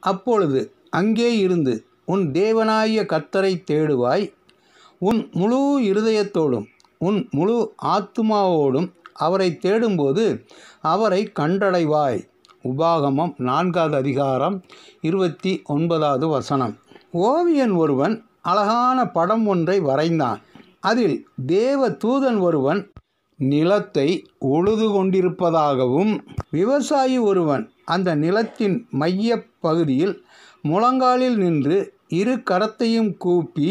அப்பொழுது அங்கே இருந்து உன் தேவனாகிய கர்த்தரை தேடுவாய். உன் முழு இருதயத்தோடும் உன் முழு ஆத்துமாவோடும் அவரை தேடும்போது அவரை கண்டடைவாய். உபாகமம் நான்காவது அதிகாரம் இருபத்தி ஒன்பதாவது வசனம். ஓவியன் ஒருவன் அழகான படம் ஒன்றை வரைந்தான். அதில் தேவ தூதன் ஒருவன் நிலத்தை உழுது கொண்டிருப்பதாகவும் விவசாயி ஒருவன் அந்த நிலத்தின் மைய பகுதியில் முழங்காலில் நின்று இரு கரத்தையும் கூப்பி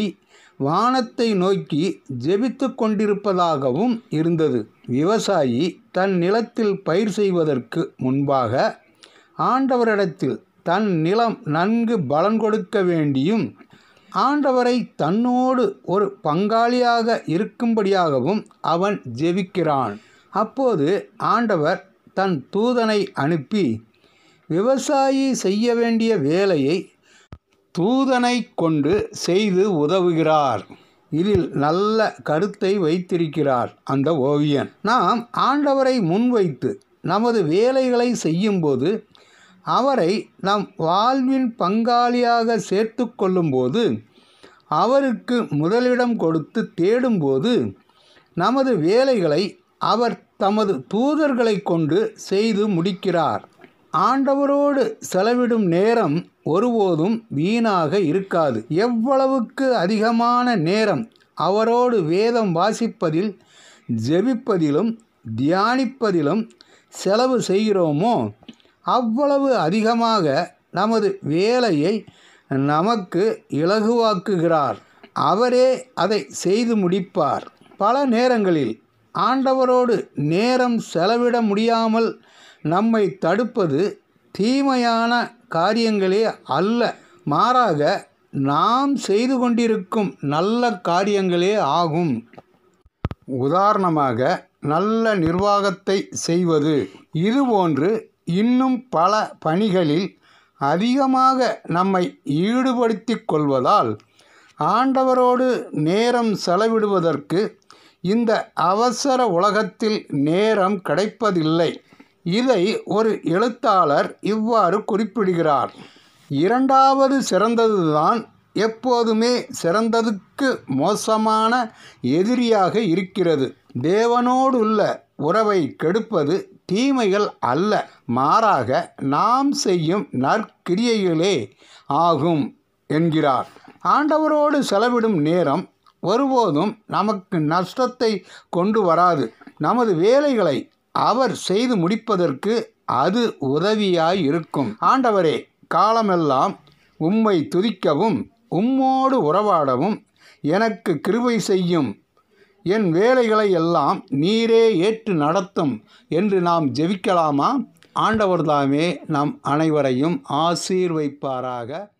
வானத்தை நோக்கி ஜெபித்து கொண்டிருப்பதாகவும் இருந்தது. விவசாயி தன் நிலத்தில் பயிர் செய்வதற்கு முன்பாக ஆண்டவரிடத்தில் தன் நிலம் நன்கு பலன் கொடுக்க வேண்டியும் ஆண்டவரை தன்னோடு ஒரு பங்காளியாக இருக்கும்படியாகவும் அவன் ஜெபிக்கிறான். அப்போது ஆண்டவர் தன் தூதனை அனுப்பி விவசாயி செய்ய வேண்டிய வேலையை தூதனை கொண்டு செய்து உதவுகிறார். இதில் நல்ல கருத்தை வைத்திருக்கிறார் அந்த ஓவியன். நாம் ஆண்டவரை முன்வைத்து நமது வேலைகளை செய்யும்போது அவரை நம் வாழ்வின் பங்காளியாக சேர்த்து கொள்ளும்போது அவருக்கு முதலிடம் கொடுத்து தேடும்போது நமது வேலைகளை அவர் தமது தூதர்களை கொண்டு செய்து முடிக்கிறார். ஆண்டவரோடு செலவிடும் நேரம் ஒருபோதும் வீணாக இருக்காது. எவ்வளவுக்கு அதிகமான நேரம் அவரோடு வேதம் வாசிப்பதில் ஜெபிப்பதிலும் தியானிப்பதிலும் செலவு செய்கிறோமோ அவ்வளவு அதிகமாக நமது வேலையை நமக்கு இலகுவாக்குகிறார். அவரே அதை செய்து முடிப்பார். பல நேரங்களில் ஆண்டவரோடு நேரம் செலவிட முடியாமல் நம்மை தடுப்பது தீமையான காரியங்களே அல்ல. மாறாக நாம் செய்து கொண்டிருக்கும் நல்ல காரியங்களே ஆகும். உதாரணமாக நல்ல நிர்வாகத்தை செய்வது. இதுபோன்று இன்னும் பல பணிகளில் அதிகமாக நம்மை ஈடுபடுத்தி கொள்வதால் ஆண்டவரோடு நேரம் செலவிடுவதற்கு இந்த அவசர உலகத்தில் நேரம் கிடைப்பதில்லை. இதை ஒரு எழுத்தாளர் இவ்வாறு குறிப்பிடுகிறார். இரண்டாவது சிறந்ததுதான் எப்போதுமே சிறந்ததுக்கு மோசமான எதிரியாக இருக்கிறது. தேவனோடுள்ள உறவை கெடுப்பது தீமைகள் அல்ல. மாறாக நாம் செய்யும் நற்கிரியைகளே ஆகும் என்கிறார். ஆண்டவரோடு செலவிடும் நேரம் ஒருபோதும் நமக்கு நஷ்டத்தை கொண்டு வராது. நமது வேலைகளை அவர் செய்து முடிப்பதற்கு அது உதவியாய் இருக்கும் ஆண்டவரே காலமெல்லாம் உம்மை துதிக்கவும் உம்மோடு உறவாடவும் எனக்கு கிருபை செய்யும். என் வேலைகளை எல்லாம் நீரே ஏற்று நடத்தும் என்று நாம் ஜெபிக்கலாமா? ஆண்டவர்தாமே நம் அனைவரையும் ஆசீர்வைப்பாராக.